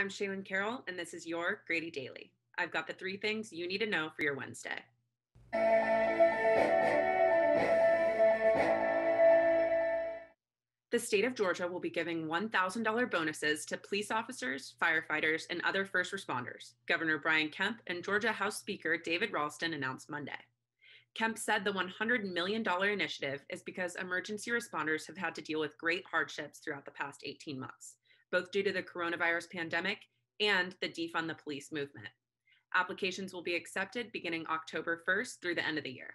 I'm Shaelyn Carroll, and this is your Grady Daily. I've got the three things you need to know for your Wednesday. The state of Georgia will be giving $1,000 bonuses to police officers, firefighters, and other first responders, Governor Brian Kemp and Georgia House Speaker David Ralston announced Monday. Kemp said the $100 million initiative is because emergency responders have had to deal with great hardships throughout the past 18 months, both due to the coronavirus pandemic and the defund the police movement. Applications will be accepted beginning October 1st through the end of the year.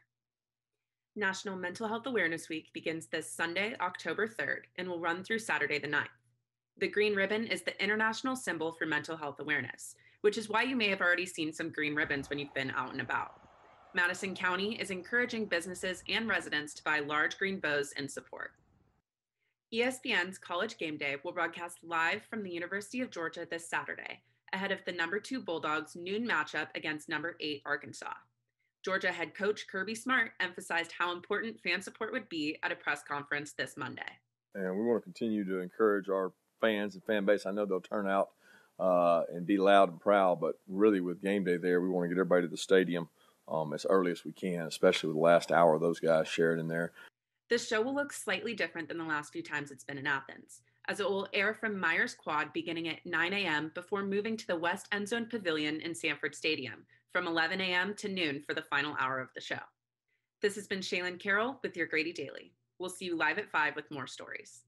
National Mental Health Awareness Week begins this Sunday, October 3rd, and will run through Saturday the 9th. The green ribbon is the international symbol for mental health awareness, which is why you may have already seen some green ribbons when you've been out and about. Madison County is encouraging businesses and residents to buy large green bows in support. ESPN's College GameDay will broadcast live from the University of Georgia this Saturday, ahead of the number two Bulldogs noon matchup against number eight Arkansas. Georgia head coach Kirby Smart emphasized how important fan support would be at a press conference this Monday. And we want to continue to encourage our fans and fan base. I know they'll turn out uh, and be loud and proud, but really with game day there, we want to get everybody to the stadium um, as early as we can, especially with the last hour those guys shared in there. This show will look slightly different than the last few times it's been in Athens, as it will air from Myers Quad beginning at 9 a.m. before moving to the West End Zone Pavilion in Sanford Stadium from 11 a.m. to noon for the final hour of the show. This has been Shaelyn Carroll with your Grady Daily. We'll see you live at 5 with more stories.